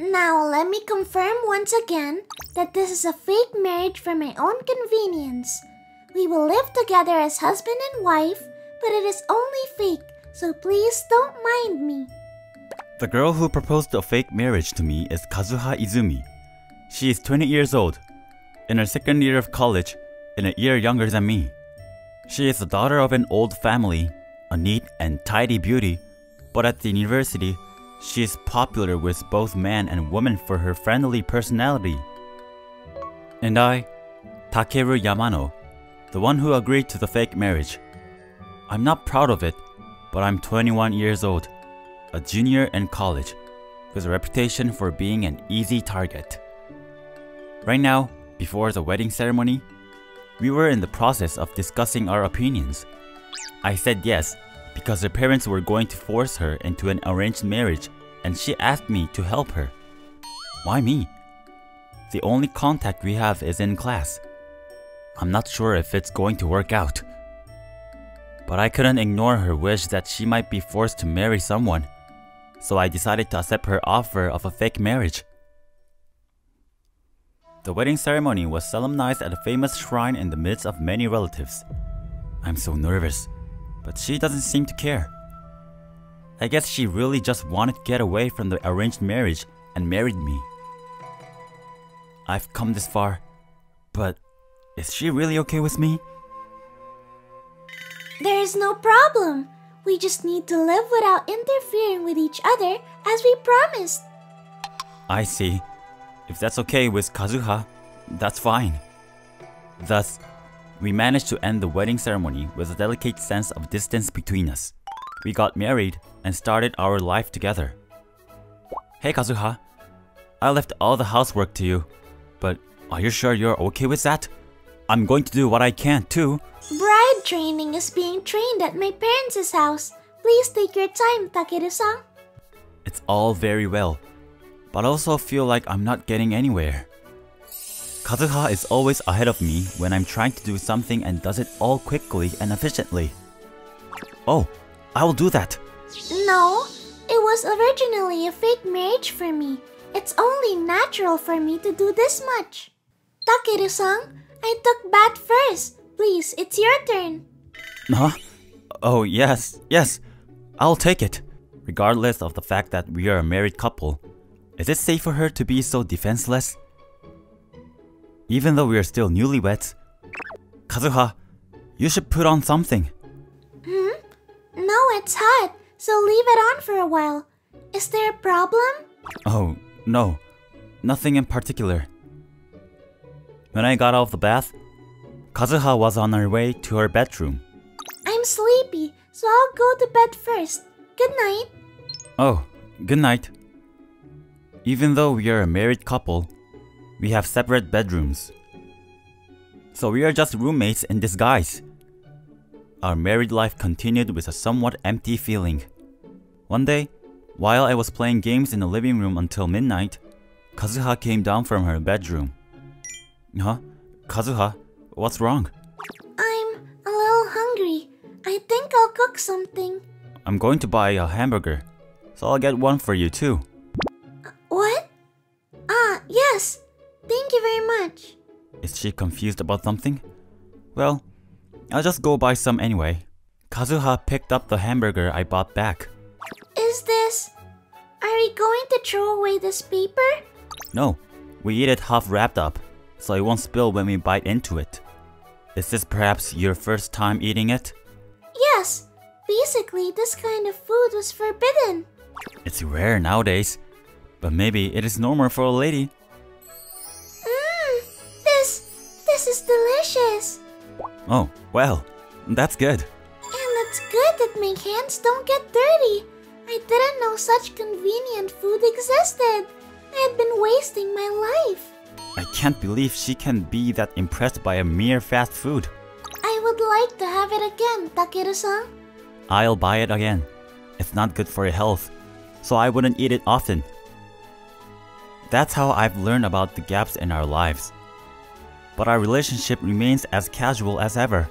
Now, let me confirm once again that this is a fake marriage for my own convenience. We will live together as husband and wife, but it is only fake, so please don't mind me. The girl who proposed a fake marriage to me is Kazuha Izumi. She is 20 years old, in her second year of college, and a year younger than me. She is the daughter of an old family, a neat and tidy beauty, but at the university, she is popular with both men and women for her friendly personality. And I, Takeru Yamano, the one who agreed to the fake marriage. I'm not proud of it, but I'm 21 years old, a junior in college, with a reputation for being an easy target. Right now, before the wedding ceremony, we were in the process of discussing our opinions. I said yes because her parents were going to force her into an arranged marriage and she asked me to help her. Why me? The only contact we have is in class. I'm not sure if it's going to work out. But I couldn't ignore her wish that she might be forced to marry someone, so I decided to accept her offer of a fake marriage. The wedding ceremony was solemnized at a famous shrine in the midst of many relatives. I'm so nervous, but she doesn't seem to care. I guess she really just wanted to get away from the arranged marriage and married me. I've come this far, but is she really okay with me? There is no problem. We just need to live without interfering with each other as we promised. I see. If that's okay with Kazuha, that's fine. Thus, we managed to end the wedding ceremony with a delicate sense of distance between us. We got married and started our life together. Hey Kazuha, I left all the housework to you, but are you sure you're okay with that? I'm going to do what I can too. Bride training is being trained at my parents' house. Please take your time, Takeru-san. It's all very well, but I also feel like I'm not getting anywhere. Kazuha is always ahead of me when I'm trying to do something and does it all quickly and efficiently. Oh, I will do that. No, it was originally a fake marriage for me. It's only natural for me to do this much. Takeru-san, I took bath first. Please, it's your turn. Huh? Oh, yes, yes. I'll take it. Regardless of the fact that we are a married couple, is it safe for her to be so defenseless? Even though we are still newlyweds, Kazuha, you should put on something. Hmm? No, it's hot, so leave it on for a while. Is there a problem? Oh, no. Nothing in particular. When I got out of the bath, Kazuha was on her way to her bedroom. I'm sleepy, so I'll go to bed first. Good night. Oh, good night. Even though we are a married couple, we have separate bedrooms. So we are just roommates in disguise. Our married life continued with a somewhat empty feeling. One day, while I was playing games in the living room until midnight, Kazuha came down from her bedroom. Huh? Kazuha, what's wrong? I'm a little hungry. I think I'll cook something. I'm going to buy a hamburger, so I'll get one for you too. Thank you very much. Is she confused about something? Well, I'll just go buy some anyway. Kazuha picked up the hamburger I bought back. Is this. Are we going to throw away this paper? No, we eat it half wrapped up, so it won't spill when we bite into it. Is this perhaps your first time eating it? Yes. Basically, this kind of food was forbidden. It's rare nowadays, but maybe it is normal for a lady. This, is delicious. Oh, well, that's good. And it's good that my hands don't get dirty. I didn't know such convenient food existed. I had been wasting my life. I can't believe she can be that impressed by a mere fast food. I would like to have it again, Takeru-san. I'll buy it again. It's not good for your health, so I wouldn't eat it often. That's how I've learned about the gaps in our lives. But our relationship remains as casual as ever.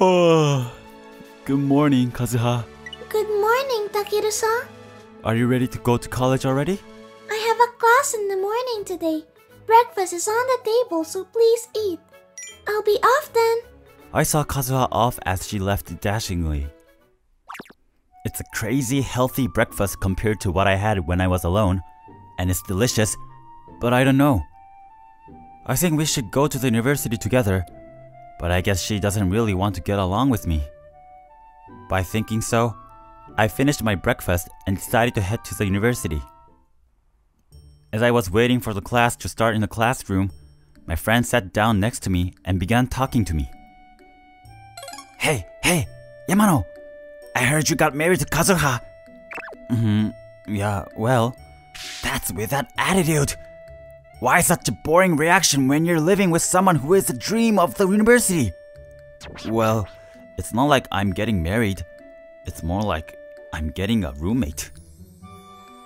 Oh, good morning, Kazuha. Good morning, Takeru-san. Are you ready to go to college already? I have have a class in the morning today. Breakfast is on the table, so please eat. I'll be off then. I saw Kazuha off as she left dashingly. It's a crazy healthy breakfast compared to what I had when I was alone, and it's delicious, but I don't know. I think we should go to the university together, but I guess she doesn't really want to get along with me. By thinking so, I finished my breakfast and decided to head to the university. As I was waiting for the class to start in the classroom, my friend sat down next to me and began talking to me. Hey, hey, Yamano! I heard you got married to Kazuha! Hmm, yeah, well, that's with that attitude! Why such a boring reaction when you're living with someone who is the dream of the university? Well, it's not like I'm getting married. It's more like I'm getting a roommate.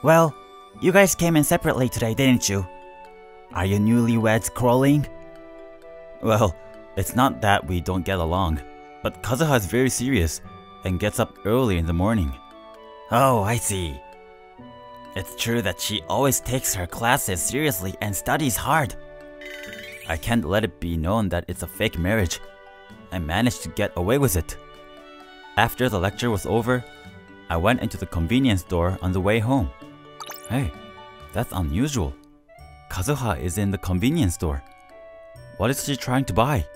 Well, you guys came in separately today, didn't you? Are you newlyweds quarreling? Well, it's not that we don't get along, but Kazuha is very serious and gets up early in the morning. Oh, I see. It's true that she always takes her classes seriously and studies hard. I can't let it be known that it's a fake marriage. I managed to get away with it. After the lecture was over, I went into the convenience store on the way home. Hey, that's unusual. Kazuha is in the convenience store. What is she trying to buy?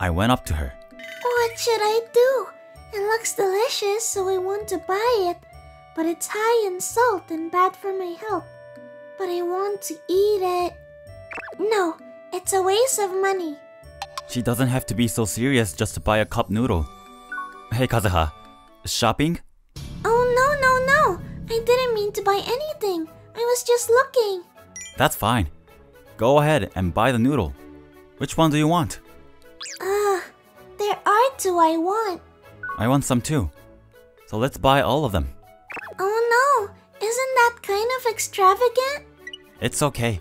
I went up to her. What should I do? It looks delicious, so I want to buy it. But it's high in salt and bad for my health. But I want to eat it. No, it's a waste of money. She doesn't have to be so serious just to buy a cup noodle. Hey Kazuha, shopping? Oh, no, no, no. I didn't mean to buy anything. I was just looking. That's fine. Go ahead and buy the noodle. Which one do you want? Ah, there are two I want. I want some too. So let's buy all of them. Oh no, isn't that kind of extravagant? It's okay.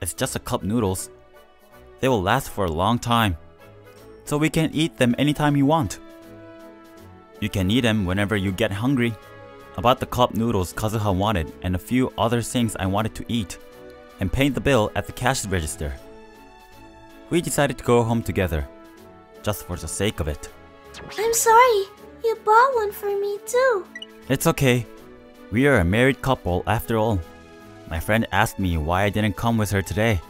It's just a cup noodles. They will last for a long time. So we can eat them anytime you want. You can eat them whenever you get hungry. About the cup noodles Kazuha wanted and a few other things I wanted to eat and paid the bill at the cash register. We decided to go home together, just for the sake of it. I'm sorry, you bought one for me too. It's okay. We are a married couple after all. My friend asked me why I didn't come with her today.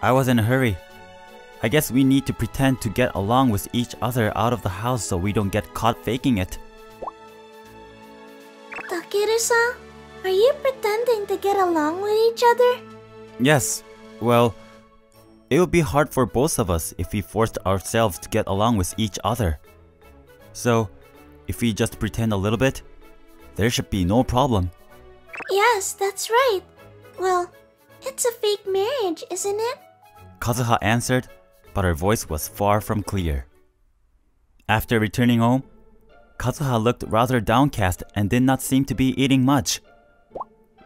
I was in a hurry. I guess we need to pretend to get along with each other out of the house so we don't get caught faking it. Takeru-san, are you pretending to get along with each other? Yes, well, it would be hard for both of us if we forced ourselves to get along with each other. So, if we just pretend a little bit, there should be no problem. Yes, that's right. Well, it's a fake marriage, isn't it? Kazuha answered, but her voice was far from clear. After returning home, Kazuha looked rather downcast and did not seem to be eating much.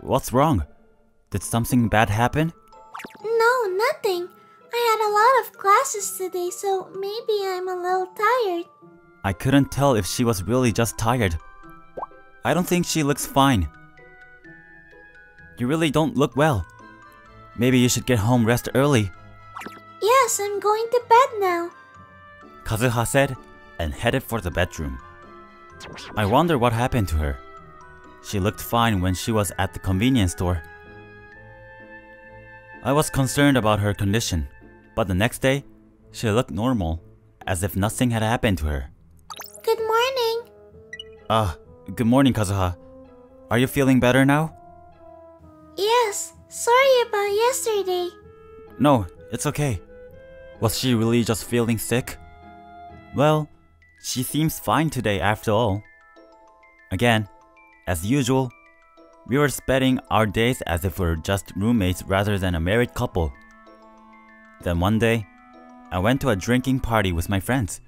What's wrong? Did something bad happen? No, nothing. I had a lot of classes today, so maybe I'm a little tired. I couldn't tell if she was really just tired. I don't think she looks fine. You really don't look well. Maybe you should get home rest early, Yes, I'm going to bed now. Kazuha said and headed for the bedroom. I wonder what happened to her. She looked fine when she was at the convenience store. I was concerned about her condition, but the next day, she looked normal, as if nothing had happened to her. Good morning. Ah, good morning, Kazuha. Are you feeling better now? Yes, sorry about yesterday. No, it's okay. Was she really just feeling sick? Well, she seems fine today after all. Again, as usual, we were spending our days as if we were just roommates rather than a married couple. Then one day, I went to a drinking party with my friends.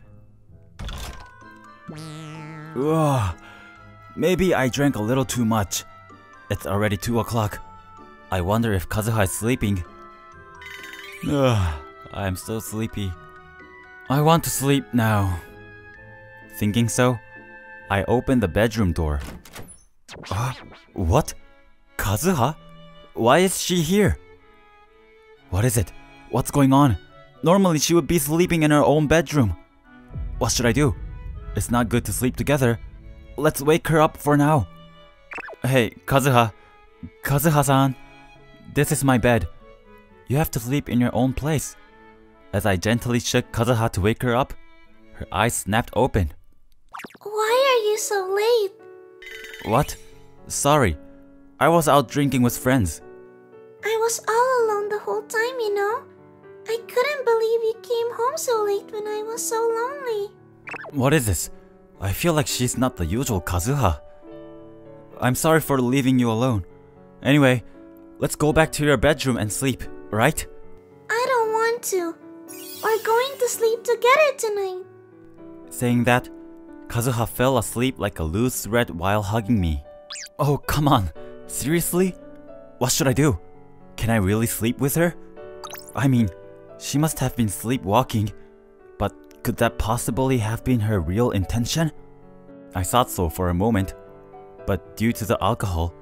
Ugh, maybe I drank a little too much. It's already 2 o'clock. I wonder if Kazuha is sleeping. Ugh, I'm so sleepy. I want to sleep now. Thinking so, I opened the bedroom door. Uh, what? Kazuha? Why is she here? What is it? What's going on? Normally she would be sleeping in her own bedroom. What should I do? It's not good to sleep together. Let's wake her up for now. Hey, Kazuha. Kazuha-san. This is my bed. You have to sleep in your own place. As I gently shook Kazuha to wake her up, her eyes snapped open. Why are you so late? What? Sorry. I was out drinking with friends. I was all alone the whole time, you know. I couldn't believe you came home so late when I was so lonely. What is this? I feel like she's not the usual Kazuha. I'm sorry for leaving you alone. Anyway, let's go back to your bedroom and sleep, right? I don't want to. We're going to sleep together tonight. Saying that, Kazuha fell asleep like a loose thread while hugging me. Oh, come on. Seriously? What should I do? Can I really sleep with her? I mean, she must have been sleepwalking, but could that possibly have been her real intention? I thought so for a moment, but due to the alcohol,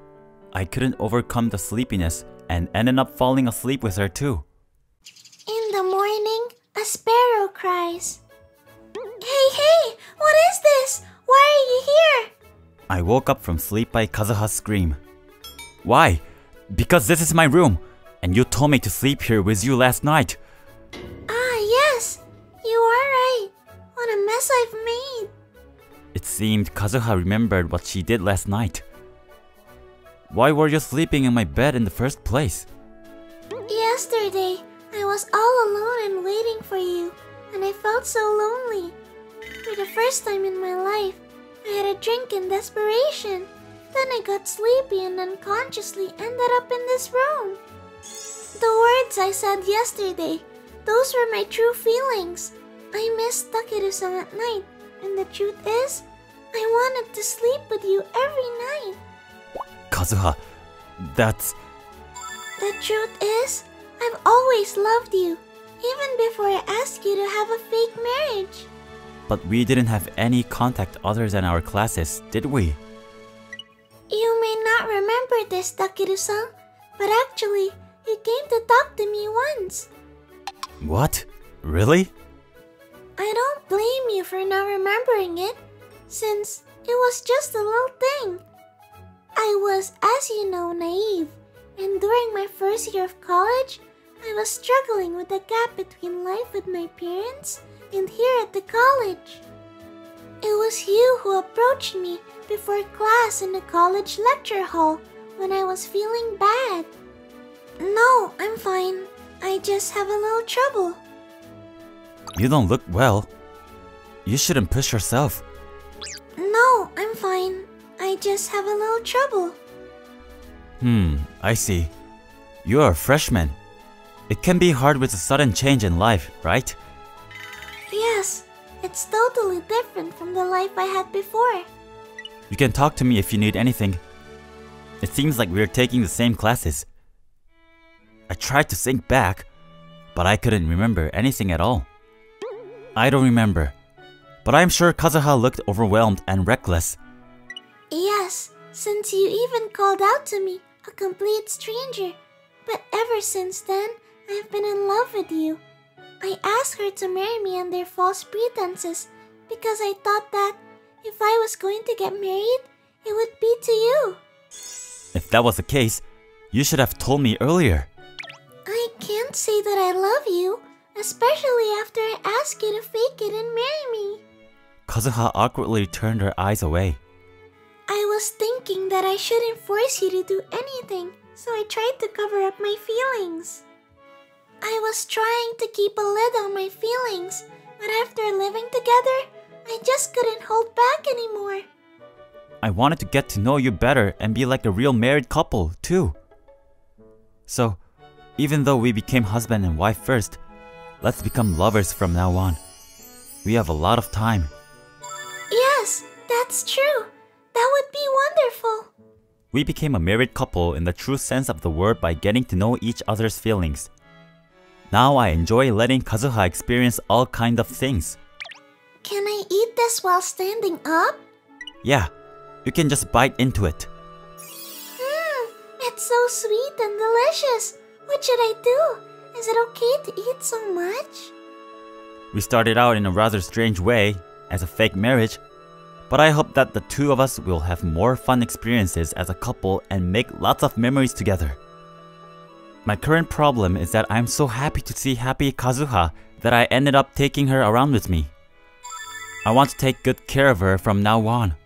I couldn't overcome the sleepiness and ended up falling asleep with her too. In the morning, a sparrow cries. Hey, hey, what is this? Why are you here? I woke up from sleep by Kazuha's scream. Why? Because this is my room, and you told me to sleep here with you last night. Ah, yes, you are. What a mess I've made. It seemed Kazuha remembered what she did last night. Why were you sleeping in my bed in the first place? Yesterday, I was all alone and waiting for you, and I felt so lonely. For the first time in my life, I had a drink in desperation. Then I got sleepy and unconsciously ended up in this room. The words I said yesterday, those were my true feelings. I missed Takeru-san at night, and the truth is, I wanted to sleep with you every night. Kazuha, that's. The truth is, I've always loved you, even before I asked you to have a fake marriage. But we didn't have any contact other than our classes, did we? You may not remember this, Takeru-san, but actually, you came to talk to me once. What? Really? I don't blame you for not remembering it, since it was just a little thing. I was, as you know, naive, and during my first year of college, I was struggling with the gap between life with my parents and here at the college. It was you who approached me before class in the college lecture hall when I was feeling bad. No, I'm fine. I just have a little trouble. You don't look well. You shouldn't push yourself. No, I'm fine. I just have a little trouble. Hmm, I see. You're a freshman. It can be hard with a sudden change in life, right? Yes, it's totally different from the life I had before. You can talk to me if you need anything. It seems like we're taking the same classes. I tried to think back, but I couldn't remember anything at all. I don't remember, but I'm sure Kazuha looked overwhelmed and reckless. Yes, since you even called out to me, a complete stranger. But ever since then, I've been in love with you. I asked her to marry me under false pretenses because I thought that if I was going to get married, it would be to you. If that was the case, you should have told me earlier. I can't say that I love you, especially after I asked you to fake it and marry me. Kazuha awkwardly turned her eyes away. I was thinking that I shouldn't force you to do anything, so I tried to cover up my feelings. I was trying to keep a lid on my feelings, but after living together, I just couldn't hold back anymore. I wanted to get to know you better and be like a real married couple, too. So, even though we became husband and wife first, let's become lovers from now on. We have a lot of time. Yes, that's true. That would be wonderful. We became a married couple in the true sense of the word by getting to know each other's feelings. Now I enjoy letting Kazuha experience all kind of things. Can I eat this while standing up? Yeah, you can just bite into it. Mmm, It's so sweet and delicious. What should I do? Is it okay to eat so much? We started out in a rather strange way, as a fake marriage, but I hope that the two of us will have more fun experiences as a couple and make lots of memories together. My current problem is that I'm so happy to see happy Kazuha that I ended up taking her around with me. I want to take good care of her from now on.